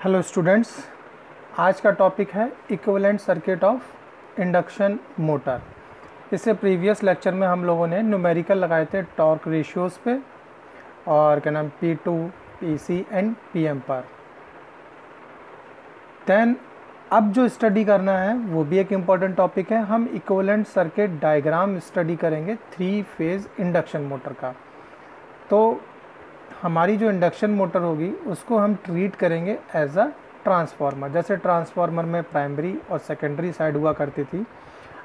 Hello students, आज का topic है equivalent circuit of induction motor इससे प्रीवियस लेक्चर में हम लोगों ने न्यूमेरिकल लगाए थे टॉर्क रेशियोज़ पे, और क्या नाम P two P C and P M पर। देन अब जो स्टडी करना है, वो भी एक इंपॉर्टेंट टॉपिक है। हम इक्विवेलेंट सर्किट डायग्राम स्टडी करेंगे थ्री फ़ेज़ इंडक्शन मोटर का। तो हमारी जो इंडक्शन मोटर होगी, उसको हम ट्रीट करेंगे एज अ ट्रांसफार्मर जैसे ट्रांसफार्मर में प्राइमरी और सेकेंडरी साइड हुआ करती थी,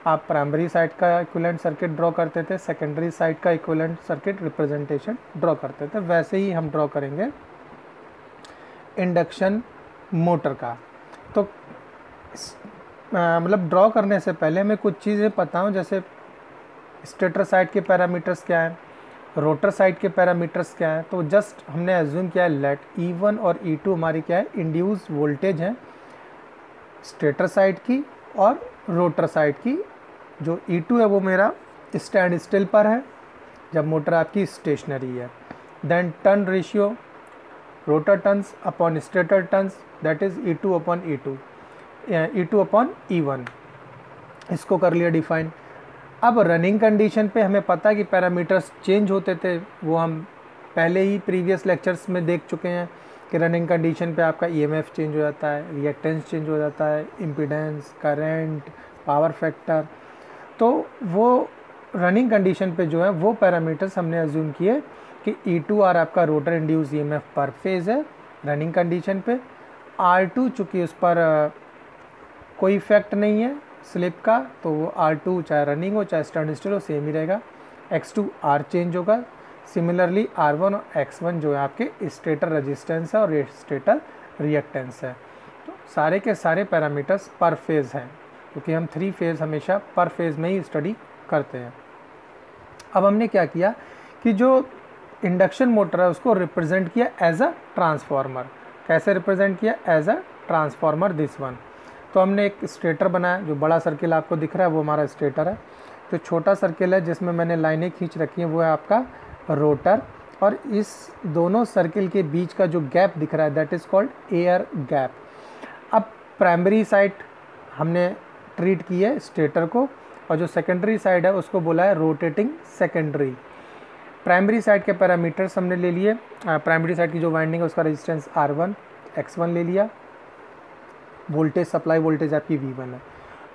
आप प्राइमरी साइड का इक्वलेंट सर्किट ड्रॉ करते थे सेकेंडरी साइड का इक्वलेंट सर्किट रिप्रेजेंटेशन ड्रॉ करते थे. वैसे ही हम ड्रॉ करेंगे इंडक्शन मोटर का. तो मतलब ड्रॉ करने से पहले मैं कुछ चीज़ें पता हूँ, जैसे स्टेटर साइड के पैरामीटर्स क्या हैं? रोटर साइड के पैरामीटर्स क्या हैं? तो जस्ट हमने एज्यूम किया है लेट ई वन और ई टू हमारी क्या है? इंड्यूस वोल्टेज हैं स्टेटर साइड की और रोटर साइड की। जो ई टू है वो मेरा स्टैंड स्टिल पर है जब मोटर आपकी स्टेशनरी है। Then turn ratio rotor turns upon stator turns that is E two upon E two E two upon E one इसको कर लिया डिफाइन अब रनिंग कंडीशन पे हमें पता है कि पैरामीटर्स चेंज होते थे, वो हम पहले ही प्रीवियस लेक्चर्स में देख चुके हैं कि रनिंग कंडीशन पे आपका ईएमएफ चेंज हो जाता है रिएक्टेंस चेंज हो जाता है इम्पीडेंस करंट पावर फैक्टर तो वो रनिंग कंडीशन पे जो है, वो पैरामीटर्स हमने एज्यूम किए कि ई टू आर आपका रोटर इंड्यूस ई पर फ़ेज़ है रनिंग कंडीशन पे। आर टू चूँकि उस पर कोई इफ़ेक्ट नहीं है स्लिप का तो वो आर टू चाहे रनिंग हो, चाहे स्टैंड स्टिल हो सेम ही रहेगा। एक्स टू आर चेंज होगा। सिमिलरली आर वन और एक्स वन जो है आपके स्टेटर रजिस्टेंस है और स्टेटर रिएक्टेंस है। तो सारे के सारे पैरामीटर्स पर फ़ेज़ हैं, क्योंकि हम थ्री फ़ेज़ हमेशा पर फ़ेज़ में ही स्टडी करते हैं। अब हमने क्या किया कि जो इंडक्शन मोटर है, उसको रिप्रेजेंट किया एज अ ट्रांसफार्मर कैसे रिप्रेजेंट किया? As a transformer this one तो हमने एक स्टेटर बनाया, जो बड़ा सर्किल आपको दिख रहा है, वो हमारा स्टेटर है। जो छोटा सर्किल है, जिसमें मैंने लाइनें खींच रखी हैं, वो है आपका रोटर और इस दोनों सर्किल के बीच का जो गैप दिख रहा है that is called air gap अब प्राइमरी साइड हमने ट्रीट की है स्टेटर को, और जो सेकेंडरी साइड है, उसको बोला है रोटेटिंग सेकेंडरी प्राइमरी साइड के पैरामीटर्स हमने ले लिए। प्राइमरी साइड की जो वाइंडिंग है, उसका resistance R one X one ले लिया। वोल्टेज, सप्लाई वोल्टेज आपकी वी वन है।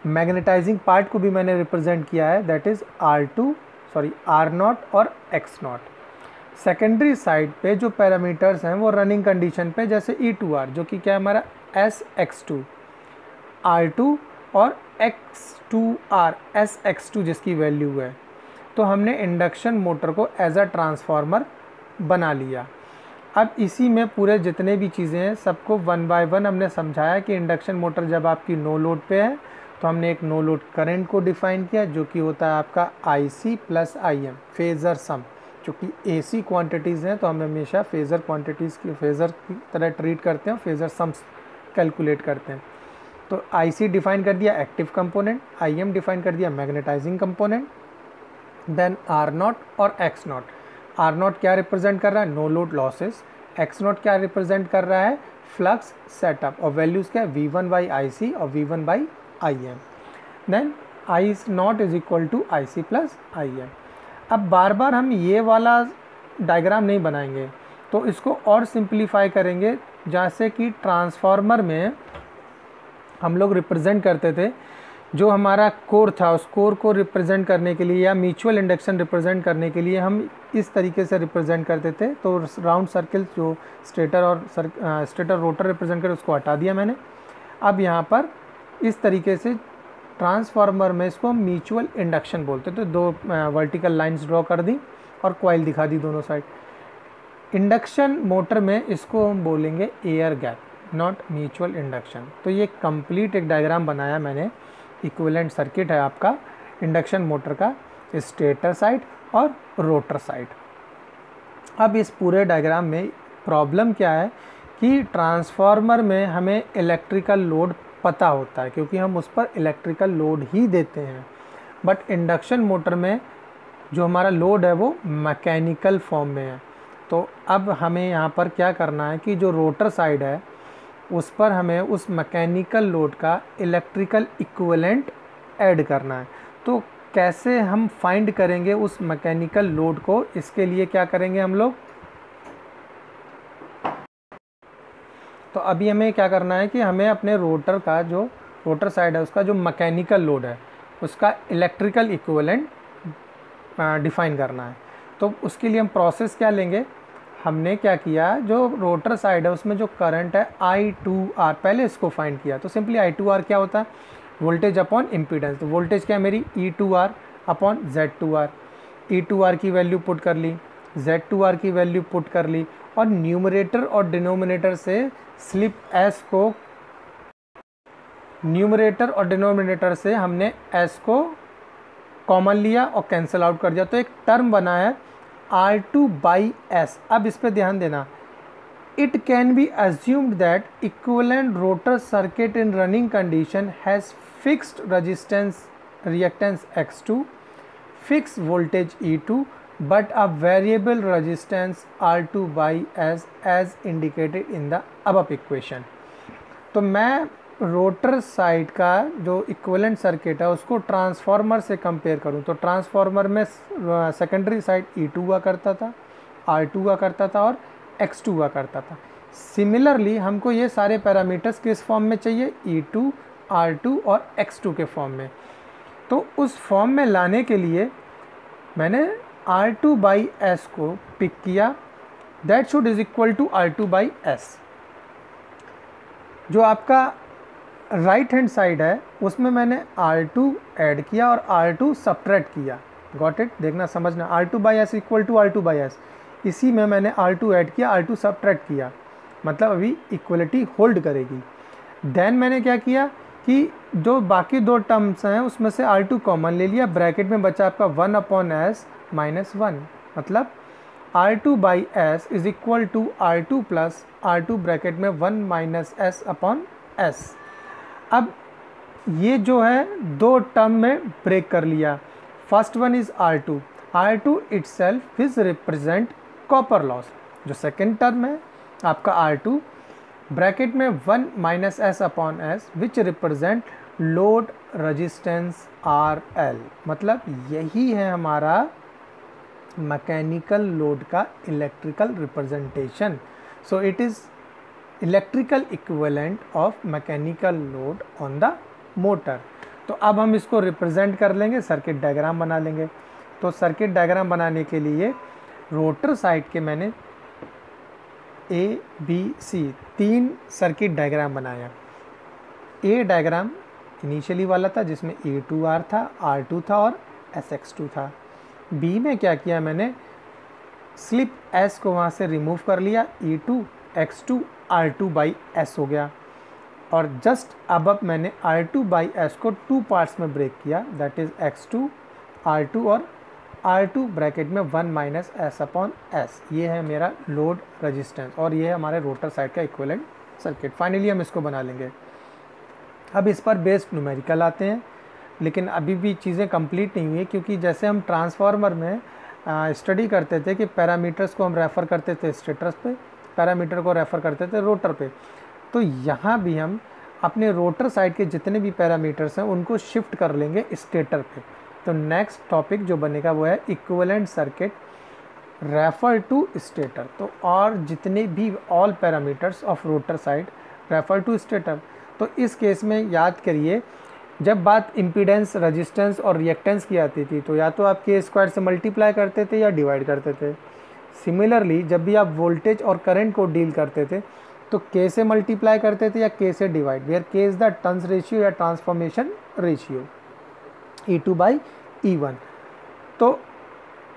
मैग्नेटाइजिंग पार्ट को भी मैंने रिप्रेजेंट किया है that is R two sorry R naught और एक्स नॉट सेकेंडरी साइड पे जो पैरामीटर्स हैं, वो रनिंग कंडीशन पे, जैसे ई टू आर जो कि क्या है हमारा S X two R two और X two R S X two जिसकी वैल्यू है। तो हमने इंडक्शन मोटर को एज अ ट्रांसफार्मर बना लिया। अब इसी में पूरे जितने भी चीज़ें हैं, सबको वन बाय वन हमने समझाया कि इंडक्शन मोटर जब आपकी नो लोड पे है तो हमने एक नो लोड करंट को डिफाइन किया, जो कि होता है आपका I C plus I M phasor sum चूँकि ए सी क्वान्टिटीज़ हैं तो हम हमेशा फेज़र क्वान्टिटीज़ की फेज़र की तरह ट्रीट करते हैं फेज़र सम्स कैलकुलेट करते हैं। तो आई सी डिफाइन कर दिया active component I M define कर दिया magnetising component then R naught और एक्स नॉट आर नॉट क्या रिप्रेजेंट कर रहा है? No load losses. X naught क्या रिप्रेजेंट कर रहा है? Flux setup. और वैल्यूज़ क्या है? V one by I C और V one by I M. Then I is not is equal to I C plus I M अब बार बार हम ये वाला डायग्राम नहीं बनाएँगे तो इसको और सिंप्लीफाई करेंगे, जैसे कि ट्रांसफार्मर में हम लोग रिप्रेजेंट करते थे। जो हमारा कोर था उस कोर को रिप्रेजेंट करने के लिए या म्यूचुअल इंडक्शन रिप्रेजेंट करने के लिए हम इस तरीके से रिप्रेजेंट करते थे। तो राउंड सर्किल जो स्टेटर और सर, स्टेटर रोटर रिप्रेजेंट कर उसको हटा दिया मैंने। अब यहाँ पर इस तरीके से ट्रांसफार्मर में इसको हम म्यूचुअल इंडक्शन बोलते तो दो वर्टिकल लाइंस ड्रॉ कर दी और क्वाइल दिखा दी दोनों साइड। इंडक्शन मोटर में इसको हम बोलेंगे air gap naught mutual induction. तो ये कंप्लीट एक डायग्राम बनाया मैंने। इक्विवेलेंट सर्किट है आपका इंडक्शन मोटर का स्टेटर साइड और रोटर साइड अब इस पूरे डायग्राम में प्रॉब्लम क्या है कि ट्रांसफार्मर में हमें इलेक्ट्रिकल लोड पता होता है, क्योंकि हम उस पर इलेक्ट्रिकल लोड ही देते हैं। बट इंडक्शन मोटर में जो हमारा लोड है वो मैकेनिकल फॉर्म में है। तो अब हमें यहाँ पर क्या करना है कि जो रोटर साइड है उस पर हमें उस मैकेनिकल लोड का इलेक्ट्रिकल इक्विवेलेंट ऐड करना है। तो कैसे हम फाइंड करेंगे उस मैकेनिकल लोड को? इसके लिए क्या करेंगे हम लोग? तो अभी हमें क्या करना है कि हमें अपने रोटर का जो रोटर साइड है, उसका जो मैकेनिकल लोड है, उसका इलेक्ट्रिकल इक्विवेलेंट डिफाइन करना है। तो उसके लिए हम प्रोसेस क्या लेंगे? हमने क्या किया, जो रोटर साइड है, उसमें जो करंट है आई टू आर पहले इसको फाइंड किया। तो सिंपली आई टू आर क्या होता? है वोल्टेज अपॉन इम्पीडेंस तो वोल्टेज क्या है मेरी? E two R upon Z two R E two R की वैल्यू पुट कर ली जेड टू आर की वैल्यू पुट कर ली, और न्यूमरेटर और डिनोमिनेटर से स्लिप एस को न्यूमरेटर और डिनोमिनेटर से हमने एस को कॉमन लिया और कैंसिल आउट कर दिया। तो एक टर्म बना है आर टू बाई एस अब इस पर ध्यान देना it can be assumed that equivalent rotor circuit in running condition has fixed resistance reactance X two fix voltage E two but a variable resistance R2 by S as indicated in the above equation. तो मैं rotor side का जो equivalent circuit है, उसको transformer से compare करूँ। तो transformer में सेकेंडरी साइड ई टू हुआ करता था आर टू हुआ करता था और एक्स टू हुआ करता था। सिमिलरली हमको ये सारे पैरामीटर्स किस फॉर्म में चाहिए? ई टू आर टू और एक्स टू के फॉर्म में। तो उस फॉर्म में लाने के लिए मैंने आर टू बाई एस को पिक किया। That should is equal to R two by S जो आपका राइट हैंड साइड है उसमें मैंने आर टू ऐड किया और आर टू किया गॉट इट देखना समझना R two by S equal to R two by S इसी में मैंने आर टू ऐड किया आर टू किया मतलब अभी इक्वलिटी होल्ड करेगी देन मैंने क्या किया कि जो बाकी दो टर्म्स हैं उसमें से आर टू कॉमन ले लिया ब्रैकेट में बचा आपका one upon S minus one मतलब R two by S is equal to R two plus R two bracket में one minus S upon S अब ये जो है, दो टर्म में ब्रेक कर लिया। First one is R two R two itself is represent copper loss जो सेकेंड टर्म है, आपका आर टू ब्रैकेट में one minus S upon S which represent load resistance R L मतलब यही है हमारा मैकेनिकल लोड का electrical representation so it is electrical equivalent of mechanical load on the motor तो अब हम इसको रिप्रेजेंट कर लेंगे सर्किट डायग्राम बना लेंगे। तो सर्किट डायग्राम बनाने के लिए रोटर साइड के मैंने ए बी सी तीन सर्किट डायग्राम बनाया। ए डायग्राम इनिशियली वाला था, जिसमें ए टू आर था आर टू था और एस एक्स टू था। बी में क्या किया मैंने? स्लिप एस को वहाँ से रिमूव कर लिया E two X two R two by S हो गया। और जस्ट अब अब मैंने आर टू बाई एस को टू पार्ट्स में ब्रेक किया that is X two R two और आर टू ब्रैकेट में one minus S upon S ये है मेरा लोड रजिस्टेंस और ये है हमारे रोटर साइड का इक्वलेंट सर्किट फाइनली हम इसको बना लेंगे। अब इस पर बेस्ड न्यूमेरिकल आते हैं, लेकिन अभी भी चीज़ें कंप्लीट नहीं हुई, क्योंकि जैसे हम ट्रांसफार्मर में स्टडी करते थे कि पैरामीटर्स को हम रेफ़र करते थे स्टेटस पे पैरामीटर को रेफ़र करते थे रोटर पे। तो यहाँ भी हम अपने रोटर साइड के जितने भी पैरामीटर्स हैं, उनको शिफ्ट कर लेंगे स्टेटर पे। तो नेक्स्ट टॉपिक जो बनेगा वो है equivalent circuit refer to stator तो और जितने भी all parameters of rotor side refer to stator तो इस केस में याद करिए, जब बात इम्पीडेंस रजिस्टेंस और रिएक्टेंस की आती थी तो या तो आप के स्क्वायर से मल्टीप्लाई करते थे या डिवाइड करते थे। सिमिलरली जब भी आप वोल्टेज और करंट को डील करते थे तो के से मल्टीप्लाई करते थे या के से divide where K is the turns ratio या transformation ratio E two by E one तो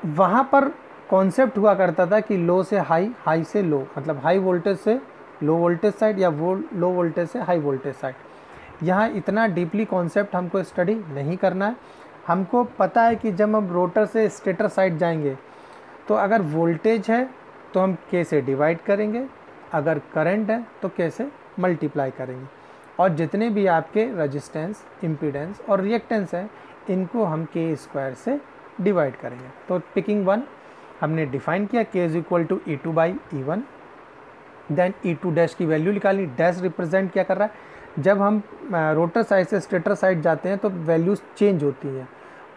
वहाँ पर कॉन्सेप्ट हुआ करता था कि लो से हाई हाई से लो मतलब हाई वोल्टेज से लो वोल्टेज साइड या वो लो वोल्टेज से हाई वोल्टेज साइड यहाँ इतना डीपली कॉन्सेप्ट हमको स्टडी नहीं करना है। हमको पता है कि जब हम रोटर से स्टेटर साइड जाएँगे तो अगर वोल्टेज है तो हम कैसे डिवाइड करेंगे? अगर करंट है तो कैसे मल्टीप्लाई करेंगे? और जितने भी आपके रजिस्टेंस इम्पीडेंस और रिएक्टेंस हैं, इनको हम के स्क्वायर से डिवाइड करेंगे। तो पिकिंग वन हमने डिफाइन किया K is equal to E two by E one then E two dash की वैल्यू निकाली डैश रिप्रेजेंट क्या कर रहा है? जब हम रोटर साइड से स्टेटर साइड जाते हैं तो वैल्यूज़ चेंज होती हैं।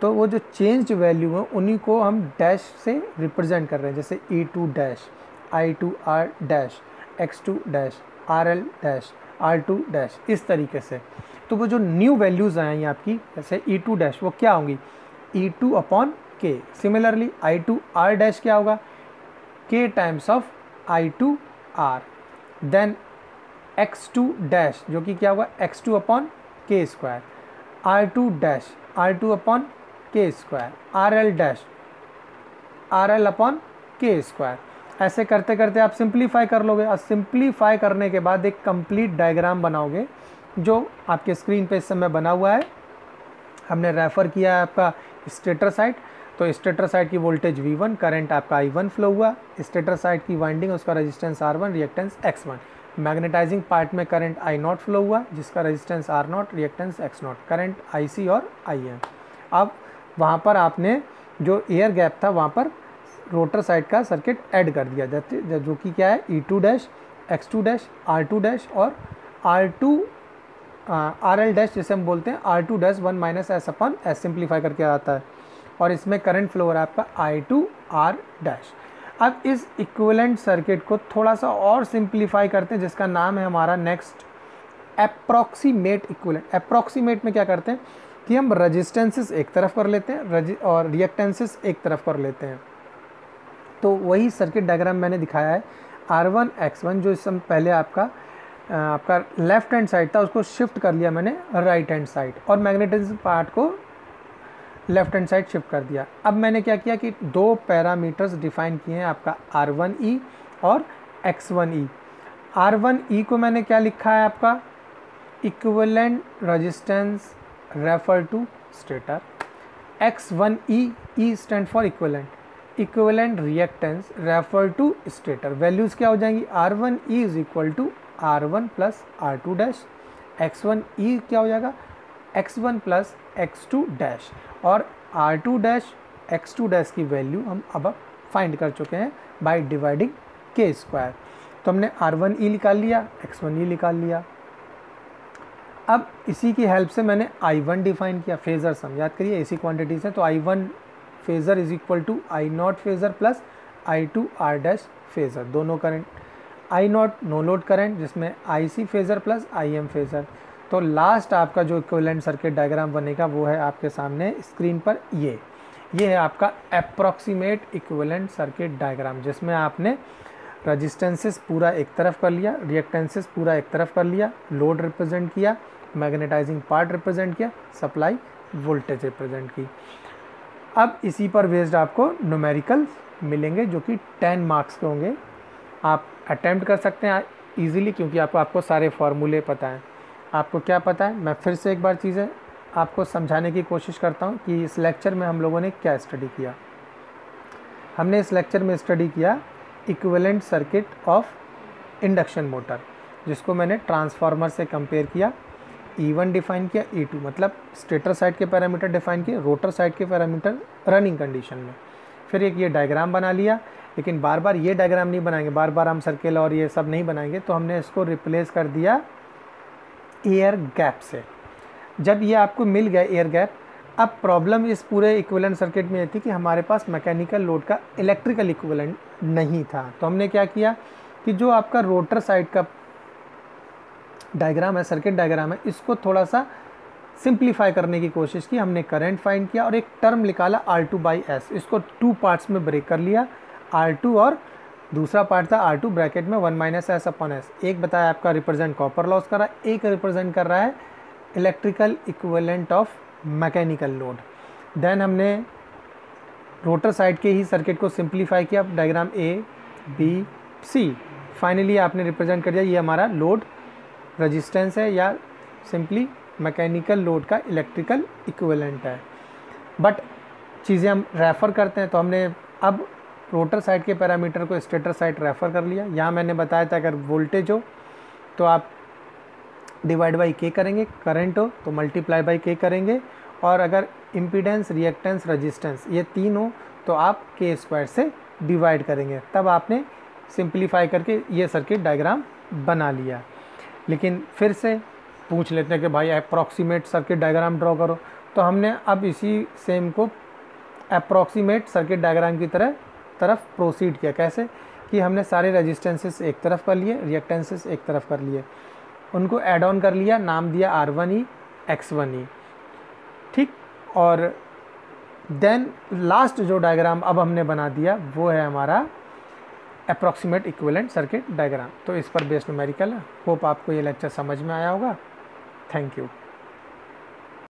तो वो जो चेंज वैल्यू है, उन्हीं को हम डैश से रिप्रेजेंट कर रहे हैं, जैसे E two dash I two R dash X two dash R L dash R two dash इस तरीके से। तो वो जो न्यू वैल्यूज़ आएँगी आपकी, जैसे ई टू डैश वो क्या होंगी? E two upon K similarly I two R dash क्या होगा? K times of I two R then X two dash जो कि क्या होगा X two upon K square R two dash R two upon K square R L dash R L upon K square ऐसे करते करते आप simplify कर लोगे। और सिंप्लीफाई करने के बाद एक कंप्लीट डायग्राम बनाओगे, जो आपके स्क्रीन पे इस समय बना हुआ है। हमने रेफ़र किया है आपका स्टेटर साइड तो स्टेटर साइड की वोल्टेज V1 करंट आपका I1 फ्लो हुआ। स्टेटर साइड की वाइंडिंग उसका resistance R1 reactance X1 magnetising part में करंट I नॉट फ्लो हुआ, जिसका resistance R naught reactance X naught current IC और IM अब वहाँ पर आपने जो एयर गैप था वहाँ पर रोटर साइड का सर्किट ऐड कर दिया। जाते जो कि क्या है? E two dash X two dash R two dash और R two R L dash जिसे हम बोलते हैं R two dash one minus S upon S simplify करके आता है। और इसमें करंट फ्लो हो रहा है आपका आई टू आर डैश अब इस इक्वलेंट सर्किट को थोड़ा सा और सिंप्लीफाई करते हैं, जिसका नाम है हमारा नेक्स्ट अप्रॉक्सीमेट इक्वलेंट अप्रॉक्सीमेट में क्या करते हैं? कि हम रजिस्टेंसेस एक तरफ़ कर लेते हैं और रिएक्टेंसेस एक तरफ़ कर लेते हैं। तो वही सर्किट डायग्राम मैंने दिखाया है। आर वन एक्स वन जो इस समय पहले आपका आपका लेफ़्ट हैंड साइड था, उसको शिफ्ट कर लिया मैंने राइट हैंड साइड और मैग्नेटिज्म पार्ट को लेफ़्ट हैंड साइड शिफ्ट कर दिया। अब मैंने क्या किया कि दो पैरामीटर्स डिफाइन किए हैं आपका आर वन ई और X one E R one E को मैंने क्या लिखा है आपका? Equivalent resistance to stator X one E E stand for equivalent equivalent reactance refer to stator values क्या हो जाएँगी? R one E is equal to R one plus R two dash X one E क्या हो जाएगा? X one plus X two dash और R two dash X two dash की value हम अब फाइंड कर चुके हैं बाय डिवाइडिंग के स्क्वायर तो हमने आर वन ई निकाल लिया एक्स वन ई निकाल लिया. अब इसी की हेल्प से मैंने आई वन डिफाइन किया फेज़र सम याद करिए ऐसी क्वांटिटीज हैं तो I one phasor is equal to I naught phasor plus I two R dash phasor दोनों current I naught no load current जिसमें I C phasor plus I M phasor तो last आपका जो इक्वलेंट सर्किट डायग्राम बनेगा, वो है आपके सामने स्क्रीन पर ये। ये है आपका अप्रॉक्सीमेट इक्वलेंट सर्किट डायग्राम जिसमें आपने रजिस्टेंसेस पूरा एक तरफ़ कर लिया रिएक्टेंसेस पूरा एक तरफ़ कर लिया लोड रिप्रेजेंट किया मैग्नेटाइजिंग पार्ट रिप्रेजेंट किया, सप्लाई वोल्टेज रिप्रेजेंट की। अब इसी पर बेस्ड आपको नोमेरिकल मिलेंगे जो कि टेन मार्क्स के होंगे। आप अटैम्प्ट कर सकते हैं ईजिली क्योंकि आपको आपको सारे फार्मूले पता हैं। आपको क्या पता है? मैं फिर से एक बार चीज़ें आपको समझाने की कोशिश करता हूँ कि इस लेक्चर में हम लोगों ने क्या स्टडी किया। हमने इस लेक्चर में स्टडी किया equivalent circuit of induction motor जिसको मैंने ट्रांसफार्मर से कंपेयर किया। ई वन डिफाइन किया ई टू मतलब स्टेटर साइड के पैरामीटर डिफाइन किए रोटर साइड के पैरामीटर रनिंग कंडीशन में। फिर एक ये डायग्राम बना लिया, लेकिन बार बार ये डायग्राम नहीं बनाएँगे बार बार हम सर्किल और ये सब नहीं बनाएँगे तो हमने इसको रिप्लेस कर दिया एयर गैप से। जब ये आपको मिल गया एयर गैप अब प्रॉब्लम इस पूरे इक्विवेलेंट सर्किट में ये थी कि हमारे पास मैकेनिकल लोड का इलेक्ट्रिकल इक्विवेलेंट नहीं था। तो हमने क्या किया कि जो आपका रोटर साइड का डायग्राम है सर्किट डायग्राम है, इसको थोड़ा सा सिंप्लीफाई करने की कोशिश की, हमने करंट फाइंड किया और एक टर्म निकाला आर टू बाई एस इसको टू पार्ट्स में ब्रेक कर लिया आर टू और दूसरा पार्ट था आर टू ब्रैकेट में one minus S upon S एक बताया आपका रिप्रेजेंट कॉपर लॉस कर रहा है, एक रिप्रेजेंट कर रहा है electrical equivalent of mechanical load then हमने रोटर साइड के ही सर्किट को सिंप्लीफाई किया diagram A B C finally आपने रिप्रेजेंट कर दिया, ये हमारा लोड रजिस्टेंस है या सिंपली मैकेनिकल लोड का इलेक्ट्रिकल इक्विवेलेंट है। बट चीज़ें हम रेफ़र करते हैं तो हमने अब रोटर साइड के पैरामीटर को स्टेटर साइड रेफ़र कर लिया। यहाँ मैंने बताया था अगर वोल्टेज हो तो आप डिवाइड बाई के करेंगे करंट हो तो मल्टीप्लाई बाई के करेंगे। और अगर इम्पीडेंस रिएक्टेंस रजिस्टेंस ये तीन हो तो आप के स्क्वायर से डिवाइड करेंगे। तब आपने सिंप्लीफाई करके ये सर्किट डायग्राम बना लिया। लेकिन फिर से पूछ लेते हैं कि भाई अप्रॉक्सीमेट सर्किट डायग्राम ड्रॉ करो। तो हमने अब इसी सेम को अप्रॉक्सीमेट सर्किट डायग्राम की तरह, तरफ़ प्रोसीड किया। कैसे? कि हमने सारे रेजिस्टेंसेस एक तरफ़ कर लिए रिएक्टेंसेस एक तरफ़ कर लिए। उनको एड ऑन कर लिया, नाम दिया R one E X one E ठीक? और देन लास्ट जो डायग्राम अब हमने बना दिया, वो है हमारा अप्रॉक्सीमेट इक्विवेलेंट सर्किट डायग्राम तो इस पर बेस्ड न्यूमेरिकल होप आपको ये लेक्चर समझ में आया होगा। Thank you